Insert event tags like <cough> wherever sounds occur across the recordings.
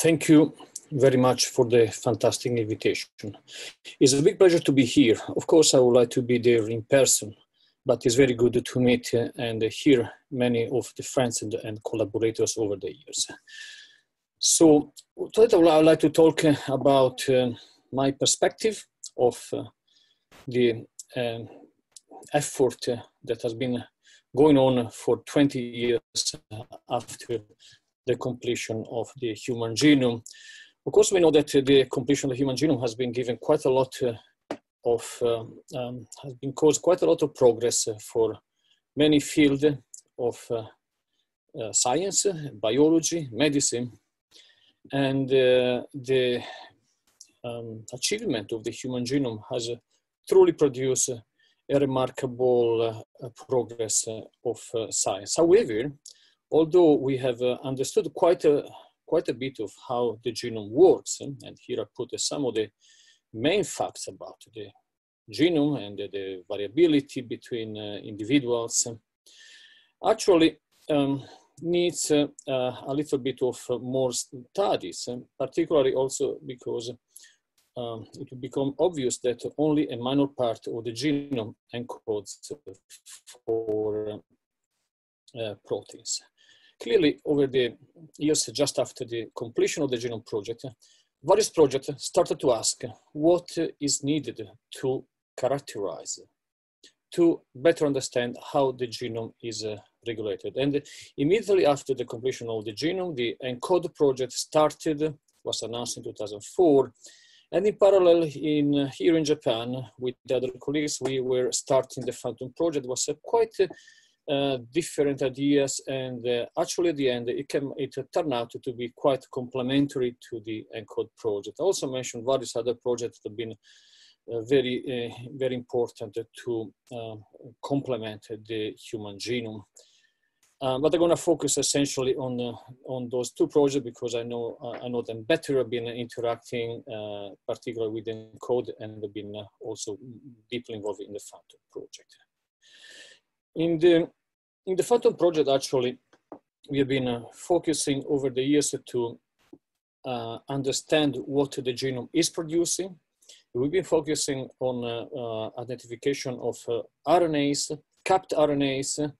thank you very much for the fantastic invitation. It's a big pleasure to be here. Of course, I would like to be there in person, but it's very good to meet and hear many of the friends and, collaborators over the years. So today I would like to talk about uh, my perspective of uh, the uh, effort that has been going on for 20 years after the completion of the human genome. Of course, we know that the completion of the human genome has been given quite a lot uh, of, um, um, has been caused quite a lot of progress for many fields of uh, uh, science, biology, medicine, and uh, the um, achievement of the human genome has truly produced a remarkable uh, progress uh, of science. However, although we have understood quite a quite a bit of how the genome works, and here I put some of the main facts about the genome and the, variability between uh, individuals. Actually, um, needs uh, uh, a little bit of more studies, particularly also because um, it will become obvious that only a minor part of the genome encodes for uh, proteins. Clearly, over the years just after the completion of the genome project, various projects started to ask what is needed to characterize, to better understand how the genome is uh, regulated. And immediately after the completion of the genome, the ENCODE project started, was announced in 2004. And in parallel, in here in Japan, with the other colleagues, we were starting the FANTOM project. It was quite uh, different ideas, and uh, actually at the end, it, came, it turned out to be quite complementary to the ENCODE project. I also mentioned various other projects that have been uh, very, uh, very important to uh, complement the human genome. Uh, but I'm going to focus essentially on on those two projects because I know I know them better. I've been interacting, particularly with ENCODE, and I've been also deeply involved in the FANTOM project. In the in the FANTOM project, actually, we have been uh, focusing over the years to uh, understand what the genome is producing. We've been focusing on uh, uh identification of uh, RNAs, capped RNAs,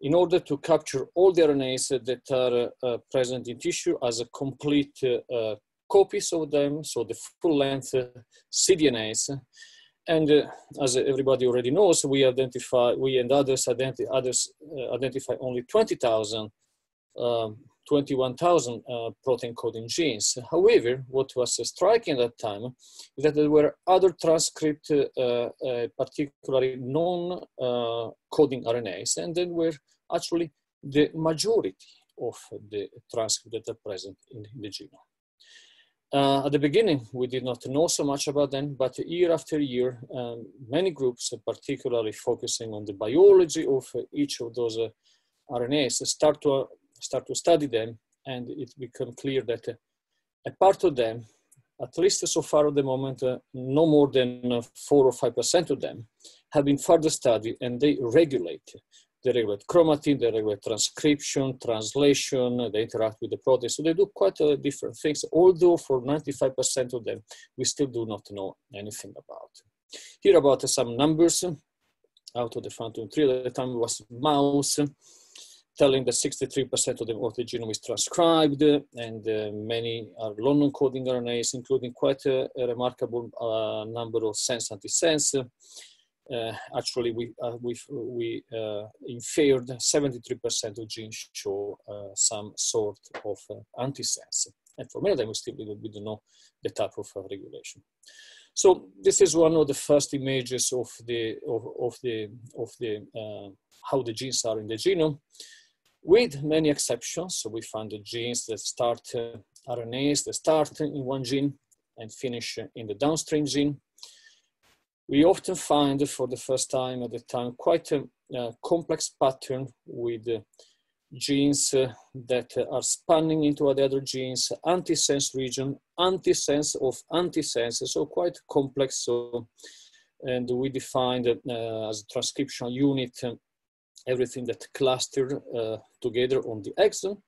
in order to capture all the RNAs that are uh, present in tissue as a complete copies of them, so the full length cDNAs, and uh, as everybody already knows, we identify, we and others, identi others uh, identify only 20,000, um, 21,000 uh, protein coding genes. However, what was striking at that time is that there were other transcript, uh, uh, particularly non-coding uh, RNAs, and then were actually the majority of the transcript that are present in the genome. Uh, at the beginning, we did not know so much about them, but year after year, um, many groups, particularly focusing on the biology of uh, each of those uh, RNAs, start to, uh, start to study them, and it became clear that uh, a part of them, at least so far at the moment, uh, no more than 4 or 5% of them, have been further studied, and they regulate they regulate chromatin, they regulate transcription, translation, they interact with the protein. So they do quite uh, different things, although for 95% of them, we still do not know anything about. Here about uh, some numbers out of the FANTOM 3 at the time was mouse, telling that 63% of the, of the genome is transcribed and uh, many are long non-coding RNAs, including quite a, a remarkable uh, number of sense antisense actually we uh, we uh, inferred 73% of genes show uh, some sort of uh, antisense, and for many of them we still don't know the type of uh, regulation. So this is one of the first images of the of, of the of the how the genes are in the genome, with many exceptions. So we find the genes that start RNAs that start in one gene and finish in the downstream gene we often find for the first time at the time quite a, a complex pattern with uh, genes uh, that are spanning into other genes, antisense region, antisense of antisense, so quite complex. So, and we defined uh, as a transcription unit uh, everything that clustered uh, together on the exon.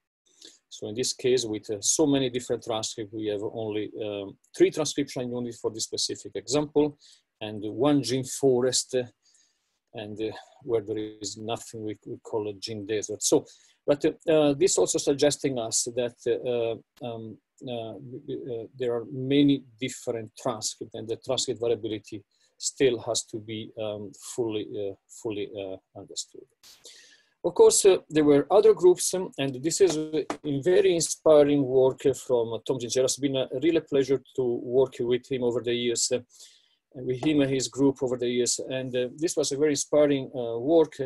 So in this case, with uh, so many different transcripts, we have only um, three transcription units for this specific example, and one gene forest, uh, and uh, where there is nothing we, we call a gene desert. So, but uh, this also suggesting us that uh, um, uh, there are many different transcripts, and the transcript variability still has to be um, fully, fully understood. Of course, uh, there were other groups, and this is a very inspiring work from Tom Gingeras. It's been a real pleasure to work with him over the years, uh, with him and his group over the years. And uh, this was a very inspiring uh, work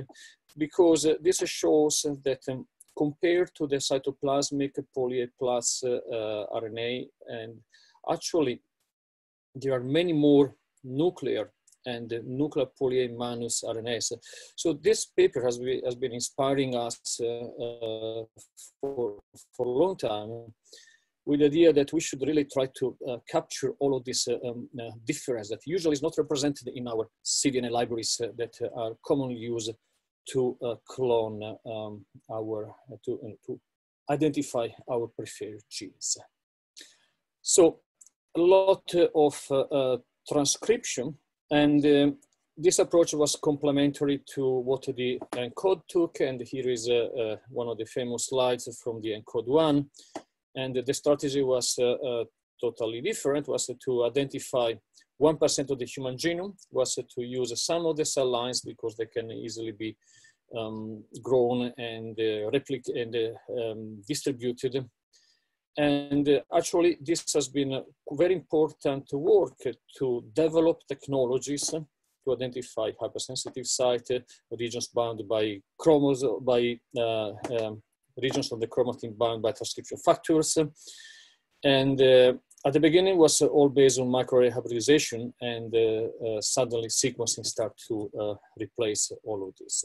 because uh, this shows that um, compared to the cytoplasmic poly A plus uh, RNA, and actually there are many more nuclear and nuclear poly A minus RNAs. So this paper has been, has been inspiring us uh, uh, for, for a long time with the idea that we should really try to uh, capture all of this uh, um, uh, difference that usually is not represented in our cDNA libraries uh, that are commonly used to clone um, our, to, to identify our preferred genes. So a lot of transcription and um, this approach was complementary to what the ENCODE took. And here is uh, uh, one of the famous slides from the ENCODE one. And the strategy was uh, uh totally different, was to identify 1% of the human genome, was to use some of the cell lines because they can easily be um, grown and uh, replicated and uh, um, distributed. And uh, actually, this has been a very important work to develop technologies to identify hypersensitive site, regions bound by chromosomes, by uh, um, regions of the chromatin bound by transcription factors. And uh, at the beginning was all based on microarray hybridization and uh, uh, suddenly sequencing start to replace all of this.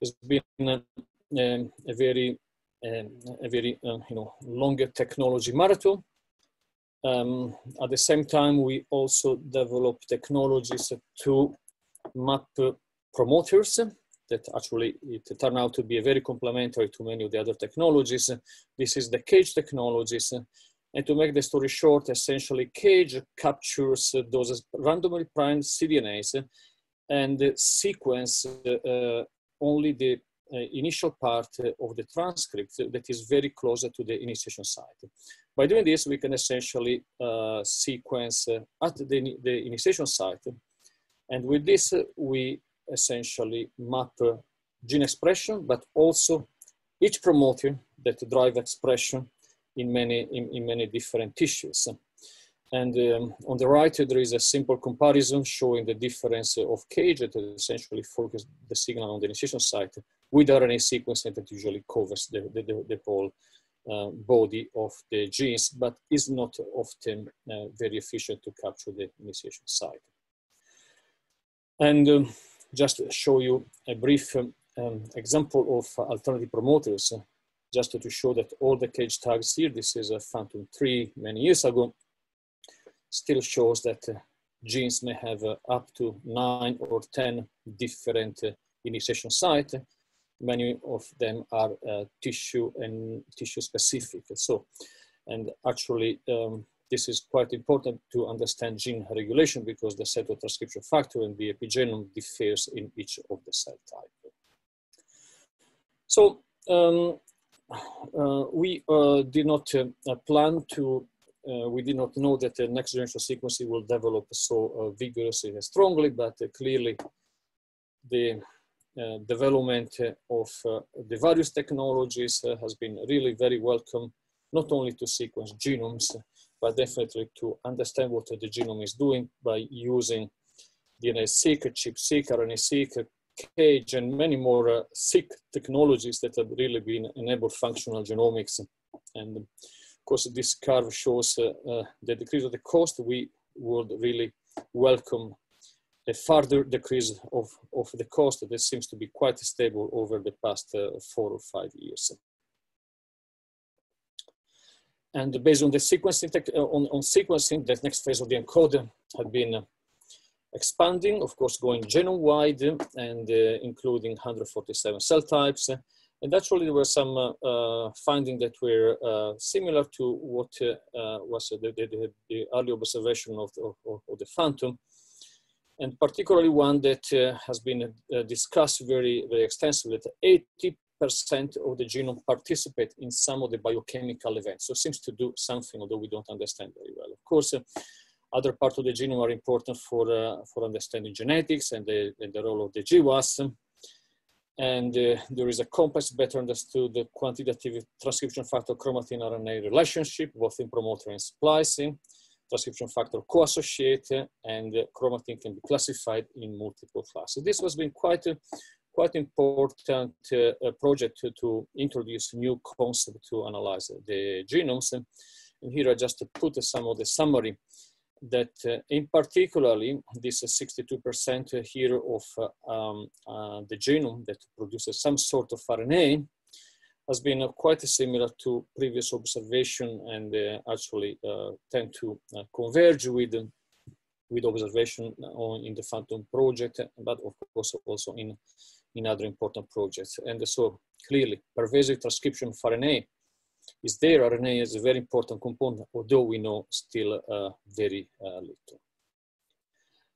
There's been um, a very um, a very uh, you know longer technology marathon. Um, at the same time, we also develop technologies to map promoters that actually it turned out to be very complementary to many of the other technologies. This is the CAGE technologies. And to make the story short, essentially CAGE captures those randomly primed cDNAs and sequence uh, only the uh, initial part uh, of the transcript that is very close to the initiation site. By doing this, we can essentially uh, sequence at the, the initiation site. And with this, we essentially map gene expression, but also each promoter that drive expression in many, in, in many different tissues. And um, on the right, there is a simple comparison showing the difference of cage that essentially focus the signal on the initiation site with RNA sequencing that usually covers the, the, the whole uh, body of the genes, but is not often uh, very efficient to capture the initiation site. And um, just show you a brief um, um, example of alternative promoters, uh, just to show that all the cage tags here, this is a FANTOM 3 many years ago, still shows that uh, genes may have uh, up to nine or 10 different uh, initiation sites. Many of them are uh, tissue and tissue specific. So, and actually, um, this is quite important to understand gene regulation because the set of transcription factor and the epigenome differs in each of the cell type. So um, uh, we uh, did not uh, plan to uh, we did not know that the next generation sequencing will develop so uh, vigorously and strongly, but uh, clearly the uh, development of uh, the various technologies uh, has been really very welcome, not only to sequence genomes, but definitely to understand what the genome is doing by using DNA-seq, ChIP-seq, RNA-seq, CAGE, and many more seq technologies that have really been enabled functional genomics. And of course, this curve shows uh, uh, the decrease of the cost. We would really welcome a further decrease of, of the cost that seems to be quite stable over the past uh, four or five years. And based on the sequencing, tech, uh, on, on sequencing, the next phase of the encoder had been uh, expanding, of course, going genome-wide and uh, including 147 cell types. And actually, there were some uh, uh, findings that were uh, similar to what was the, the, the, early observation of, of, of, the FANTOM, and particularly one that has been discussed very, very extensively, that 80 percent of the genome participate in some of the biochemical events. So it seems to do something, although we don't understand very well. Of course, uh, other parts of the genome are important for, uh, for understanding genetics and the, and the role of the GWAS. And uh, there is a complex, better understood the quantitative transcription factor chromatin RNA relationship, both in promoter and splicing. Transcription factor co-associate and uh, chromatin can be classified in multiple classes. This has been quite a quite important uh, project to, to, introduce new concept to analyze the genomes. And here I just put some of the summary that uh, in particularly this 62% here of uh, um, uh, the genome that produces some sort of RNA has been quite similar to previous observation and actually tend to converge with with observation on, in the FANTOM project, but of course also in, in other important projects. And so clearly pervasive transcription of RNA is there. RNA is a very important component, although we know still uh, very uh, little.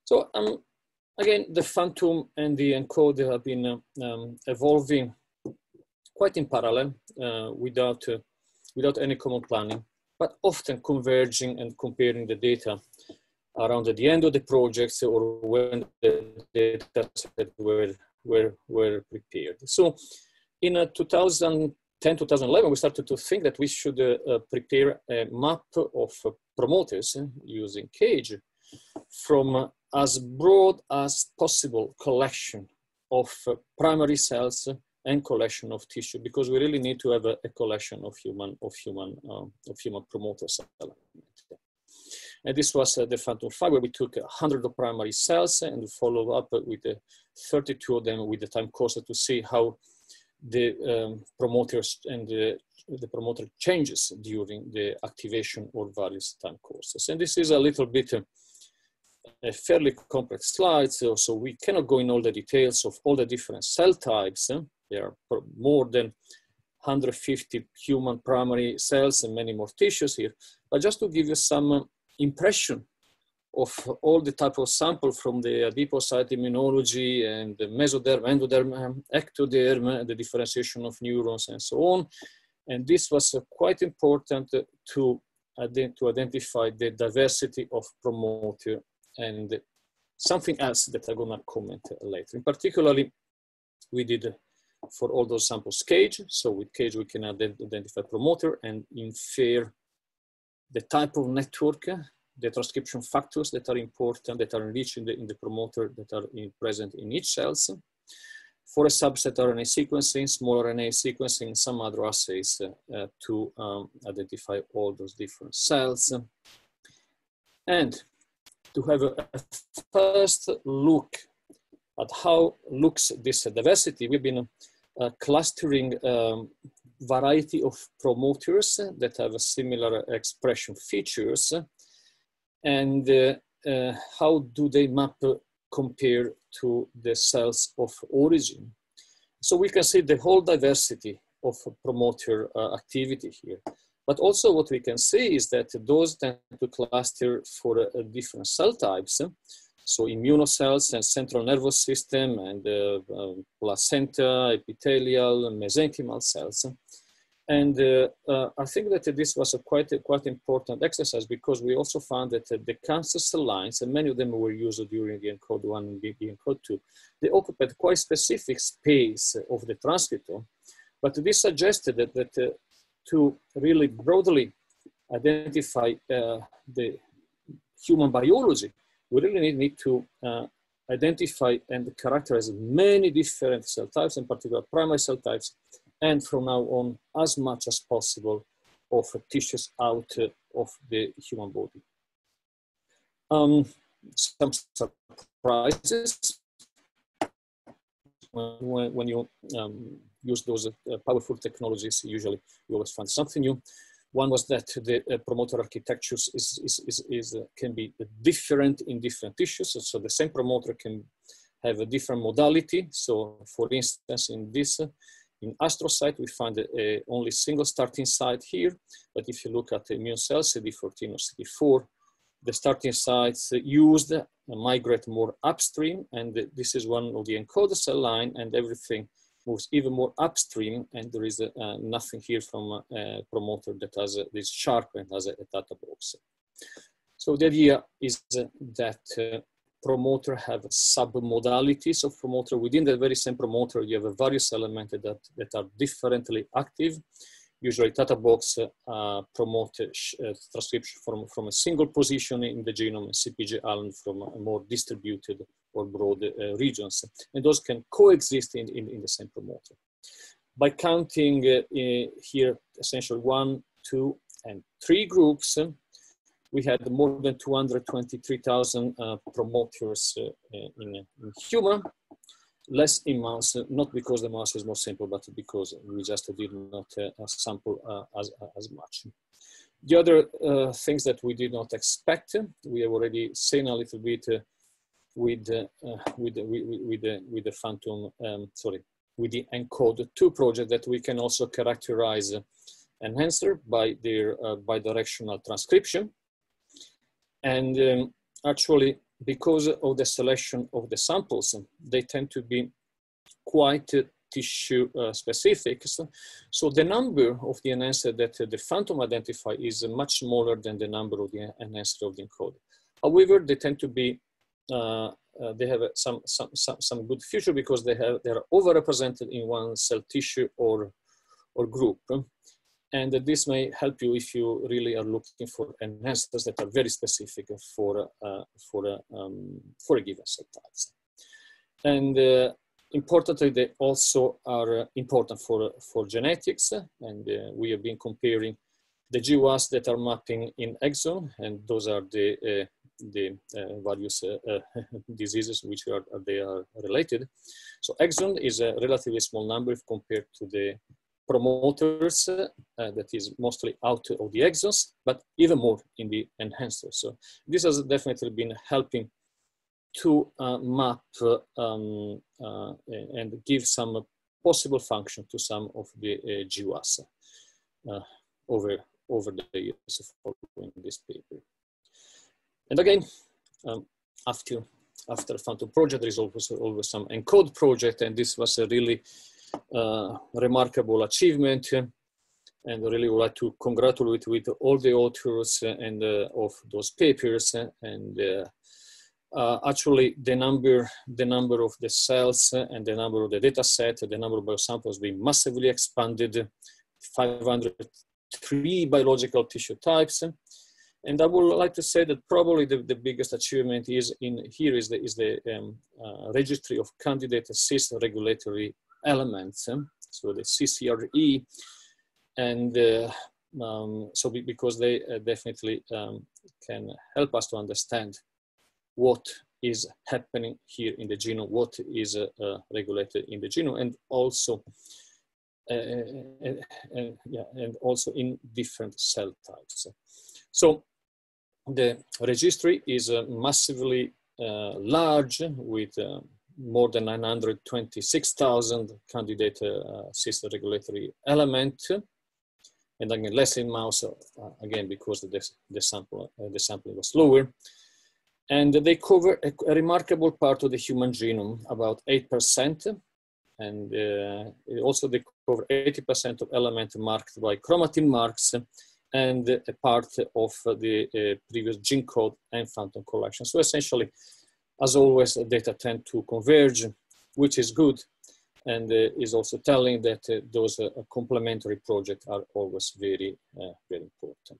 So um, again, the FANTOM and the ENCODE have been um, evolving quite in parallel uh, without, uh, without any common planning, but often converging and comparing the data around the end of the projects or when the data were, were, were prepared. So in uh, 2000, 10, 2011, we started to think that we should uh, uh, prepare a map of uh, promoters using CAGE from as broad as possible collection of primary cells and collection of tissue because we really need to have a, a collection of human of human uh, of human promoter cells. And this was uh, the FANTOM 5 where we took 100 of primary cells and follow up with uh, 32 of them with the time course to see how the um, promoters and the, the, promoter changes during the activation or various time courses. And this is a little bit uh, a fairly complex slide, so, so, we cannot go in all the details of all the different cell types. Uh, there are more than 150 human primary cells and many more tissues here. But just to give you some impression of all the type of sample from the adipocyte immunology and the mesoderm, endoderm, um, ectoderm, the differentiation of neurons and so on. And this was uh, quite important to, to identify the diversity of promoter and something else that I'm gonna comment later. In particularly, we did for all those samples cage. So with cage, we can identify promoter and infer the type of network the transcription factors that are important, that are enriched in the, in the promoter that are in, present in each cells. For a subset RNA sequencing, small RNA sequencing, some other assays uh, to um, identify all those different cells. And to have a, a first look at how looks this diversity, we've been uh, clustering um, variety of promoters that have similar expression features and uh, uh, how do they map compare to the cells of origin. So we can see the whole diversity of promoter uh, activity here. But also what we can see is that those tend to cluster for uh, different cell types. So immunocells and central nervous system and uh, um, placenta, epithelial, mesenchymal cells. And uh, uh, I think that this was a quite, a quite important exercise because we also found that uh, the cancer cell lines, and many of them were used during the ENCODE 1 and the ENCODE 2, they occupied quite specific space of the transcriptome. But this suggested that, that to really broadly identify the human biology, we really need, need to uh, identify and characterize many different cell types, in particular primary cell types, and from now on as much as possible of tissues out of the human body. Um, some surprises when, when you um, use those uh, powerful technologies, usually you always find something new. One was that the uh, promoter architectures is, is, is, is uh, can be different in different tissues. So the same promoter can have a different modality. So for instance, in this In astrocyte, we find a, only single starting site here, but if you look at the immune cells, CD14 or CD4, the starting sites used migrate more upstream, and this is one of the encoder cell line, and everything moves even more upstream, and there is uh, nothing here from a promoter that has uh, this sharp and has a, a TATA box. So the idea is that uh, promoter have sub-modalities of promoter. Within the very same promoter, you have various elements that, that are differently active. Usually TATA box uh, promote uh, transcription from, from a single position in the genome and CpG island from more distributed or broad uh, regions. And those can coexist in, in, in the same promoter. By counting uh, here essentially one, two, and three groups, we had more than 223,000 uh, promoters uh, in, in, human, less in mouse, not because the mouse is more simple, but because we just did not uh, sample uh, as, as much. The other uh, things that we did not expect, we have already seen a little bit uh, with, with, with, with, the, with the FANTOM, um, sorry, with the ENCODE 2 project that we can also characterize enhancer by their bidirectional transcription and um, actually, because of the selection of the samples, they tend to be quite uh, tissue uh, specific. So, so, the number of the enhancer that the FANTOM identify is much smaller than the number of the enhancer of the ENCODE. However, they tend to be, uh, uh, they have some, some, some, some good feature because they, have, they are overrepresented in one cell tissue or, or group. And this may help you if you really are looking for enhancers that are very specific for, uh, for, uh, um, for a given cell types. And uh, importantly, they also are important for, for genetics. And uh, we have been comparing the GWAS that are mapping in exon, and those are the, uh, the uh, various <laughs> diseases which are, they are related. So exon is a relatively small number if compared to the promoters uh, that is mostly out of the exons, but even more in the enhancers. So this has definitely been helping to uh, map uh, um, uh, and give some possible function to some of the uh, GWAS uh, over, over the years following this paper. And again, um, after, after FANTOM project, there is always, always some ENCODE project, and this was a really uh, remarkable achievement and really would like to congratulate with all the authors and uh, of those papers and uh, uh, actually the number the number of the cells and the number of the data set the number of biosamples been massively expanded 503 biological tissue types. And I would like to say that probably the, the biggest achievement is in here is the, is the um, uh, registry of candidate cis regulatory elements, so the CCRE, and uh, um, so because they uh, definitely um, can help us to understand what is happening here in the genome, what is uh, uh regulated in the genome, and also uh, uh, yeah, and also in different cell types. So the registry is massively large with more than 926,000 candidate uh, cis regulatory element. And again, less in mouse, uh, again, because the, the, sample, uh, the sampling was lower. And they cover a, a, remarkable part of the human genome, about 8%. And uh, also they cover 80% of elements marked by chromatin marks and a part of the uh, previous GENCODE and FANTOM collection. So essentially, as always, the data tend to converge, which is good, and uh, is also telling that uh, those uh, complementary projects are always very, uh, very important.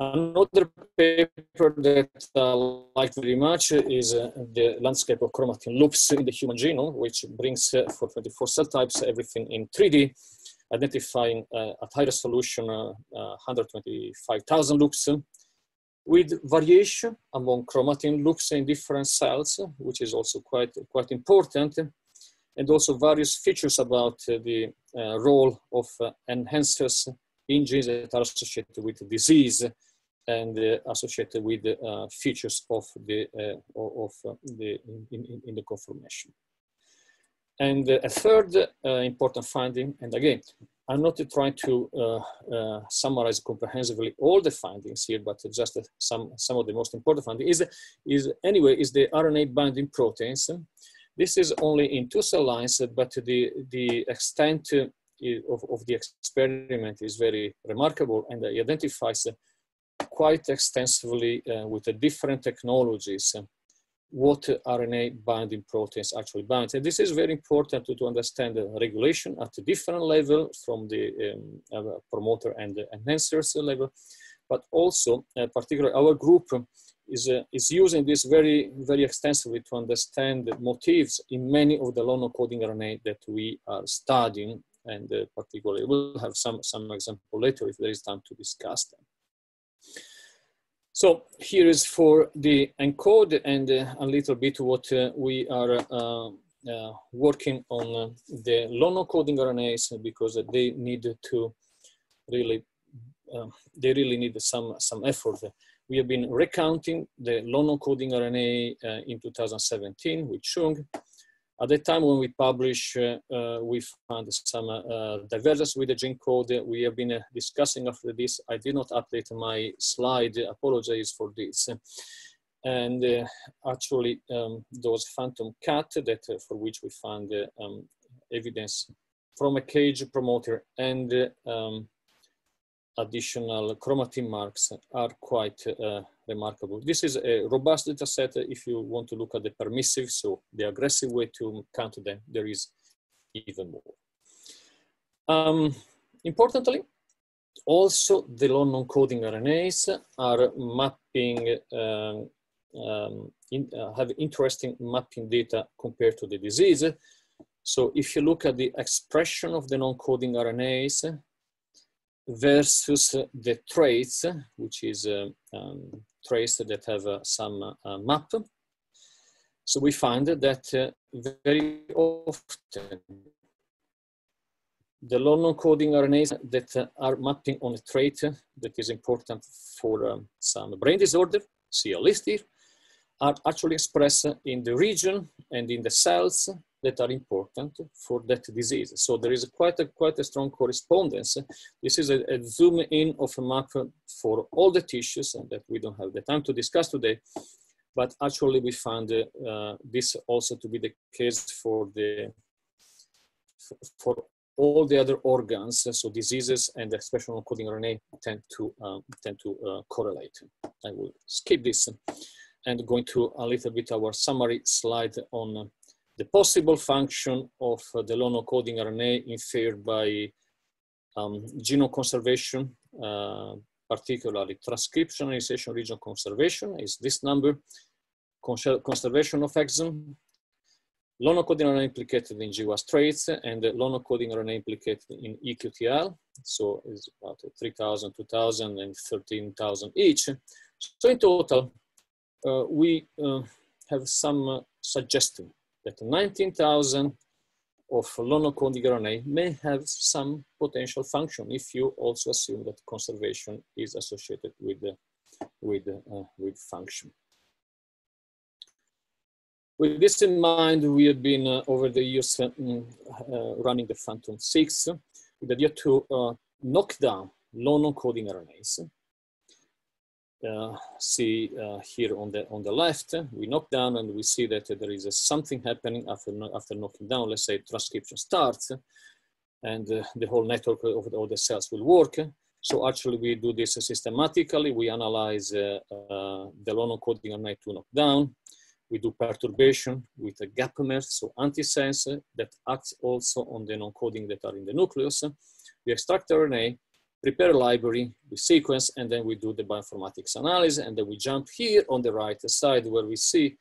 Another paper that I like very much is uh, the landscape of chromatin loops in the human genome, which brings uh, for 24 cell types everything in 3D, identifying at high resolution 125,000 loops with variation among chromatin looks in different cells, which is also quite, quite important, and also various features about uh, the uh, role of uh, enhancers in genes that are associated with disease and associated with features of the, of the in, in, in, the conformation. And a third important finding, and again, I'm not trying to uh, uh, summarize comprehensively all the findings here, but just some, some of the most important findings is, is anyway, is the RNA binding proteins. This is only in two cell lines, but the, the extent of, of the experiment is very remarkable and identifies quite extensively uh, with the different technologies what RNA binding proteins actually bind. And this is very important to, to understand the regulation at a different level from the um, uh, promoter and the enhancers level, but also uh, particularly our group is, uh, is using this very, very extensively to understand the motifs in many of the long coding RNA that we are studying and uh, particularly we'll have some, some example later if there is time to discuss them. So here is for the ENCODE and uh, a little bit what uh, we are uh, working on the long coding RNAs because they need to really, um, they really need some, some effort. We have been recounting the long coding RNA uh, in 2017 with Chung at the time when we publish, uh, uh, we found some uh, divergence with the GENCODE. We have been discussing after this. I did not update my slide. Apologize for this. And actually, um, those FANTOM cat that for which we found um, evidence from a cage promoter and um, additional chromatin marks are quite uh, remarkable. This is a robust data set if you want to look at the permissive, so the aggressive way to count them, there is even more. Um, importantly, also the long non-coding RNAs are mapping, um, um, in, uh, have interesting mapping data compared to the disease. So if you look at the expression of the non-coding RNAs, versus the traits, which is uh, um, traits that have uh, some uh, map. So we find that very often the long non-coding RNAs that are mapping on a trait that is important for um, some brain disorder, see a list here, are actually expressed in the region and in the cells that are important for that disease. So there is quite a, quite a strong correspondence. This is a, a zoom in of a map for all the tissues and that we don't have the time to discuss today, but actually we found uh, this also to be the case for the for all the other organs, so diseases and expression of coding RNA tend to um, tend to uh, correlate. I will skip this and go into a little bit our summary slide on the possible function of uh, the long coding RNA inferred by um, genome conservation, uh, particularly transcriptionalization region conservation is this number, conservation of exon, long coding RNA implicated in GWAS traits and long coding RNA implicated in eQTL. So it's about 3,000, 2,000 and 13,000 each. So in total, uh, we uh, have some uh, that 19,000 of long coding RNA may have some potential function if you also assume that conservation is associated with, the, with, uh, with function. With this in mind, we have been uh, over the years uh, mm, uh running the FANTOM 6 with the idea to uh, knock down long coding RNAs uh, see uh, here on the on the left, we knock down and we see that there is something happening after after knocking down. Let's say transcription starts, and uh, the whole network of all the cells will work. So actually, we do this systematically. We analyze uh, uh, the long coding RNA to knock down. We do perturbation with a gapmer, so antisense that acts also on the non-coding that are in the nucleus. We extract RNA, prepare a library, we sequence, and then we do the bioinformatics analysis, and then we jump here on the right side where we see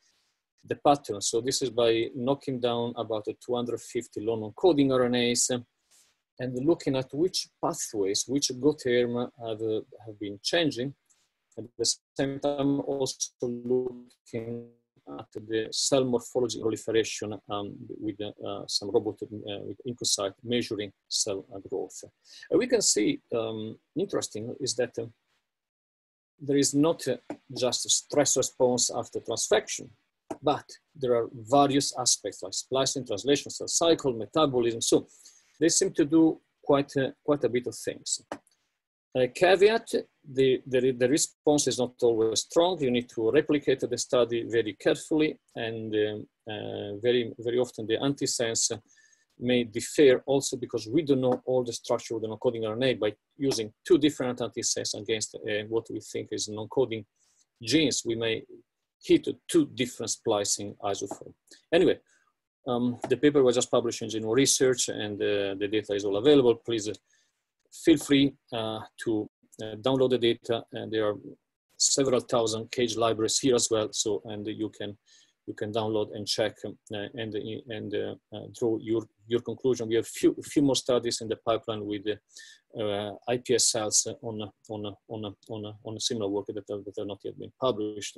the pattern. So this is by knocking down about 250 long coding RNAs and looking at which pathways, which GO term have, have been changing. At the same time, also looking at the cell morphology proliferation um, with uh, some robot uh, with IncuCyte measuring cell growth. Uh, we can see, um, interesting, is that uh, there is not uh, just a stress response after transfection. But there are various aspects like splicing, translation, cell cycle, metabolism. So they seem to do quite a, quite a bit of things. A caveat, the, the, the response is not always strong. You need to replicate the study very carefully and um, uh, very, very often the antisense may differ also because we don't know all the structure of the non-coding RNA by using two different antisense against uh, what we think is non-coding genes, we may hit two different splicing isoform. Anyway, um, the paper was just published in Genome Research and uh, the data is all available. Please uh, feel free uh, to uh, download the data and there are several thousand cage libraries here as well. So, and you can you can download and check um, uh, and and uh, draw your your conclusion. We have few few more studies in the pipeline with iPS cells on on on on on a similar work that that are not yet been published.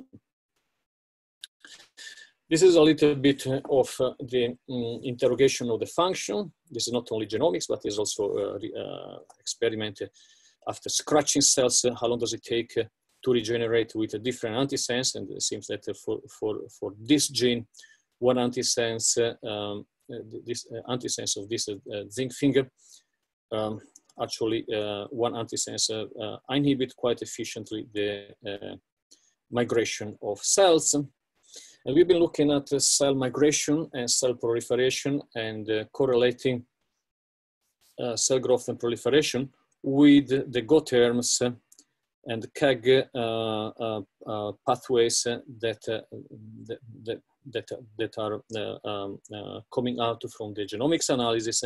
This is a little bit of uh, the um, interrogation of the function. This is not only genomics, but is also uh, uh, experiment after scratching cells. how long does it take to regenerate with a different antisense? And it seems that for, for, for this gene, one antisense, um, this antisense of this zinc finger, um, actually uh, one antisense uh, inhibit quite efficiently the uh, migration of cells. And we've been looking at cell migration and cell proliferation and uh, correlating uh, cell growth and proliferation with the GO-terms and KEGG uh, uh, uh, pathways that, that, that, that are um, coming out from the genomics analysis.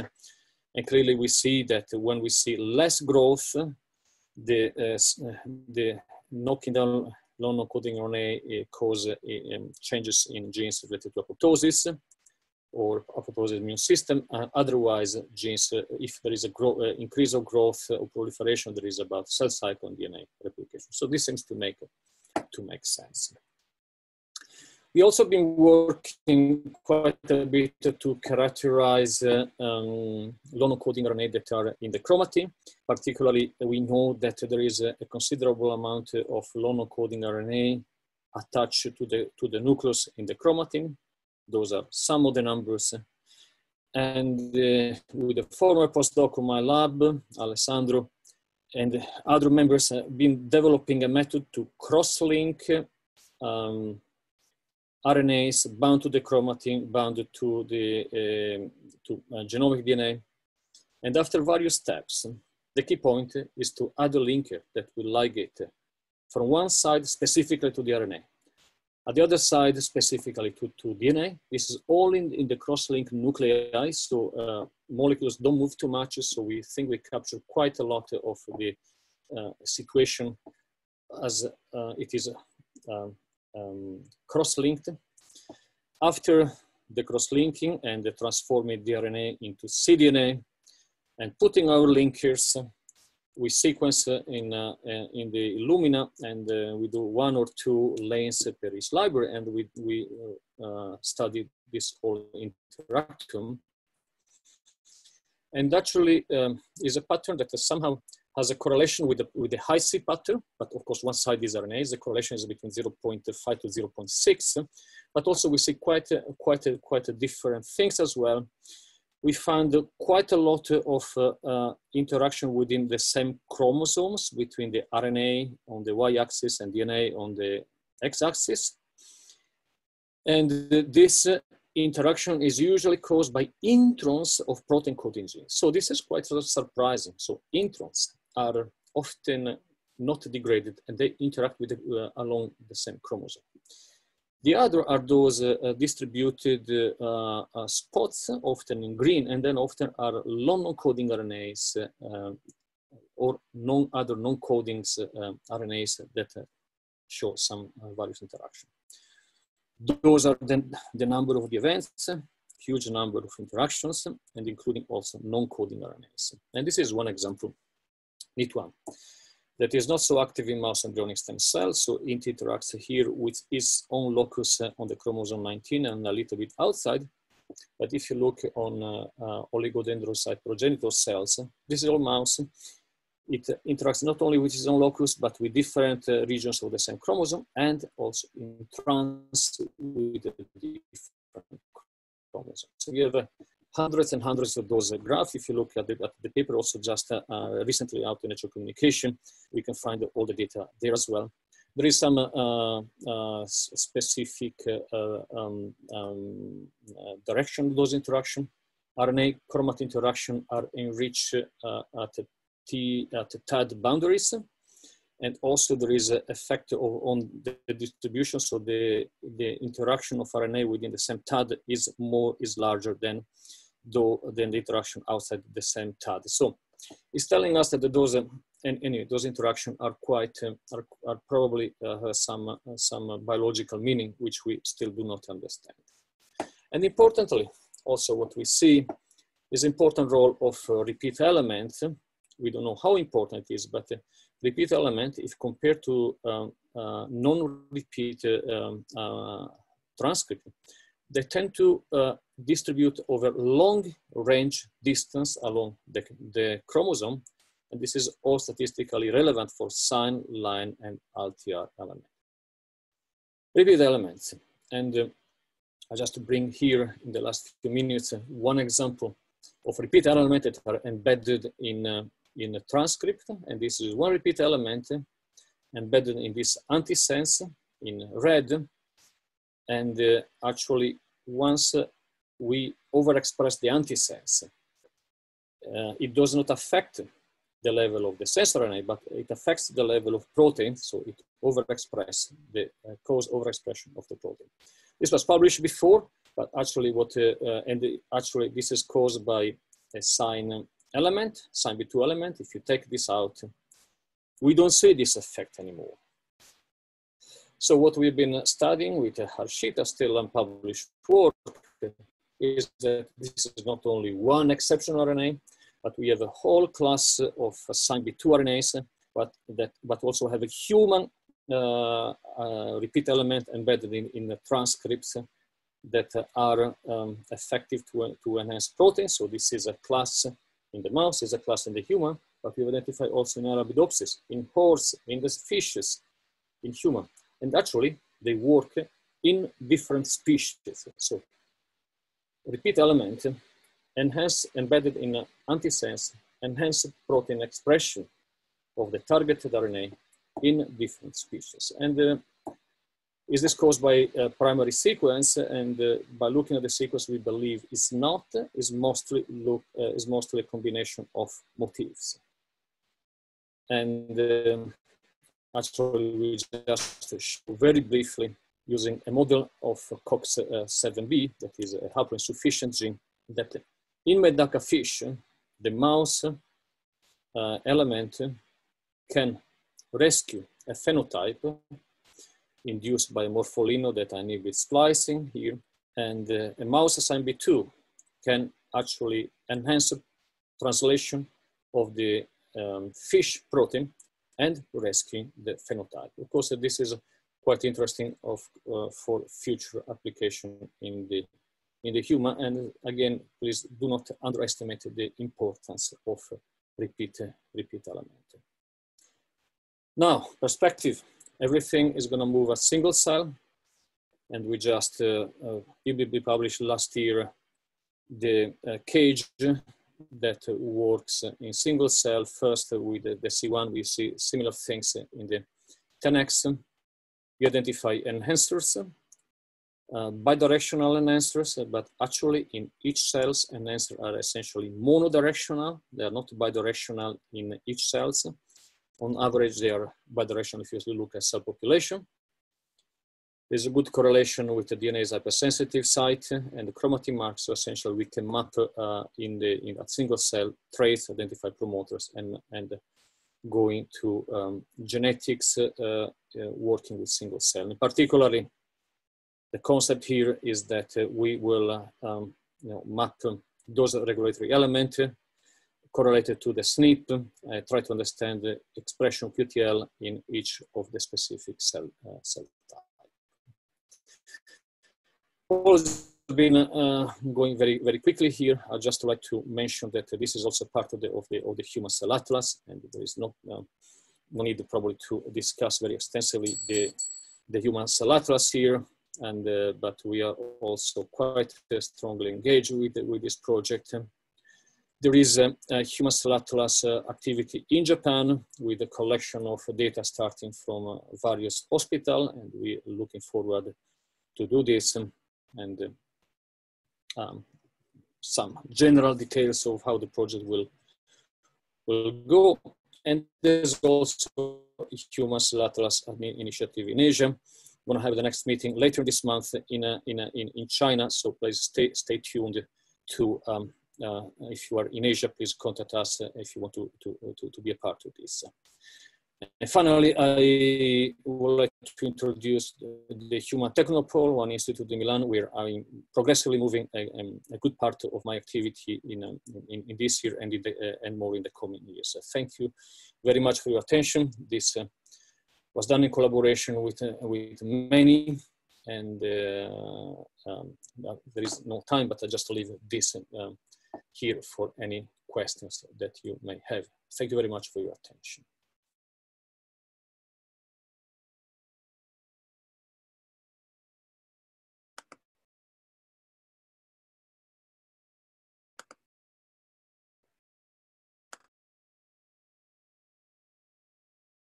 And clearly we see that when we see less growth, the, the knocking down non-coding RNA uh, cause um, changes in genes related to apoptosis or apoptosis immune system. Uh, otherwise, genes, uh, if there is a grow, increase of growth or proliferation, there is about cell cycle and DNA replication. So this seems to make, to make sense. We also been working quite a bit to characterize uh, um, long-coding RNA that are in the chromatin. Particularly, we know that there is a, a considerable amount of long-coding RNA attached to the, to the nucleus in the chromatin. Those are some of the numbers. And uh, with the former postdoc of my lab, Alessandro, and other members have been developing a method to cross-link um, RNAs bound to the chromatin, bound to the uh, to, uh, genomic DNA. And after various steps, the key point is to add a linker that will ligate from one side specifically to the RNA. At the other side, specifically to, to DNA. This is all in, in the cross-link nuclei, so uh, molecules don't move too much, so we think we capture quite a lot of the uh, situation as uh, it is um, um, cross-linked. After the cross-linking and the transforming DNA into cDNA and putting our linkers, we sequence in, uh, uh, in the Illumina and uh, we do one or two lanes per each library and we, we uh, study this whole interactome. And actually um, is a pattern that somehow has a correlation with the, with the Hi-C pattern, but of course one side is RNA, the correlation is between 0.5 to 0.6, but also we see quite a, quite a, quite a different things as well. We found quite a lot of uh, uh, interaction within the same chromosomes between the RNA on the y-axis and DNA on the x-axis. And this interaction is usually caused by introns of protein coding genes. So this is quite surprising. So introns are often not degraded and they interact with uh, along the same chromosome. The other are those uh, uh distributed uh, uh, spots, often in green, and then often are non-coding RNAs uh, or non other non-codings RNAs that show some various interaction. Those are the, the number of the events, huge number of interactions, and including also non-coding RNAs. And this is one example NIT1 that is not so active in mouse embryonic stem cells. So it interacts here with its own locus uh, on the chromosome 19 and a little bit outside. But if you look on uh, uh, oligodendrocyte progenitor cells, this is all mouse. it interacts not only with its own locus, but with different uh, regions of the same chromosome and also in trans with the different chromosomes. So we have uh, hundreds and hundreds of those uh, graphs. If you look at the, at the paper also just uh, uh, recently out in Nature Communication, we can find all the data there as well. There is some uh, specific um, um, direction of those interaction. RNA chromatin interaction are enriched at T at the TAD boundaries. And also there is an effect of, on the distribution. So the, the interaction of RNA within the same TAD is more, is larger than, though, than the interaction outside the same TAD. So it's telling us that those, and anyway, those interactions are quite, uh, are, are probably uh, some, uh, some biological meaning, which we still do not understand. And importantly, also what we see is important role of uh, repeat elements we don't know how important it is, but uh, repeat element, if compared to um, uh, non-repeat um, uh, transcript, they tend to distribute over long range distance along the, the, chromosome. And this is all statistically relevant for SINE, line, and LTR element. Repeat elements. And uh, I just bring here in the last few minutes uh, one example of repeat elements that are embedded in uh, in a transcript, and this is one repeat element embedded in this antisense in red. And uh, actually, once uh, we overexpress the antisense, uh, it does not affect the level of the sense RNA, but it affects the level of protein, so it overexpress the uh, cause overexpression of the protein. This was published before, but actually what, uh, uh, and the, actually this is caused by a SINE element, SINE-B2 element, if you take this out, we don't see this effect anymore. So what we've been studying with Harshita, still unpublished work, is that this is not only one exceptional RNA, but we have a whole class of SINE-B2 RNAs, but, that, but also have a human uh, uh, repeat element embedded in, in the transcripts that are um, effective to, to enhance protein. So this is a class in the mouse is a class in the human, but we identify also in Arabidopsis, in horse, in the fishes, in human. And actually, they work in different species. So repeat element enhance embedded in an antisense, enhanced protein expression of the targeted RNA in different species. And uh, is this caused by a primary sequence? And uh, by looking at the sequence, we believe is not, is mostly, look, uh, is mostly a combination of motifs. And um, actually, we just show very briefly using a model of COX7B, that is a haploinsufficient gene, that in Medaka fish, the mouse uh, element can rescue a phenotype induced by morpholino that I inhibits splicing here. And uh, a mouse SINE-B2 can actually enhance translation of the um, fish protein and rescue the phenotype. Of course, uh, this is quite interesting of, uh, for future application in the, in the human. And again, please do not underestimate the importance of repeat, repeat element. Now, perspective everything is going to move a single cell. And we just, uh, uh, published last year the uh, cage that works in single cell. First with the, the C1, we see similar things in the 10X. We identify enhancers, uh, bidirectional enhancers, but actually in each cells, enhancers are essentially monodirectional. They are not bidirectional in each cells. On average, they are bidirectional if you look at cell subpopulation. There's a good correlation with the DNase hypersensitive site and the chromatin marks. So essentially, we can map uh, in the in a single cell traits, identify promoters, and and going to um, genetics, uh, uh, working with single cell. And particularly, the concept here is that uh, we will um, you know, map those regulatory elements correlated to the SNP, uh, try to understand the expression of QTL in each of the specific cell, uh, cell type. Been uh, going very, very quickly here. I'd just like to mention that this is also part of the, of the, of the Human Cell Atlas, and there is no, uh, no need probably to discuss very extensively the, the Human Cell Atlas here, and, uh, but we are also quite uh, strongly engaged with, with this project. There is a, a Human Cell Atlas uh, activity in Japan with a collection of data starting from various hospitals, and we're looking forward to do this and uh, um, some general details of how the project will will go. And there's also Human Atlas initiative in Asia. We're going to have the next meeting later this month in, a, in, a, in, in China, so please stay, stay tuned to, um, uh, if you are in Asia, please contact us if you want to, to, to, to be a part of this. And finally, I would like to introduce the Human Technopole, one institute in Milan, where I'm progressively moving a, a good part of my activity in, um, in, in, this year and, the, uh, and more in the coming years. So thank you very much for your attention. This uh, was done in collaboration with, uh, with many, and uh, um, there is no time, but I just leave this um, here for any questions that you may have. Thank you very much for your attention.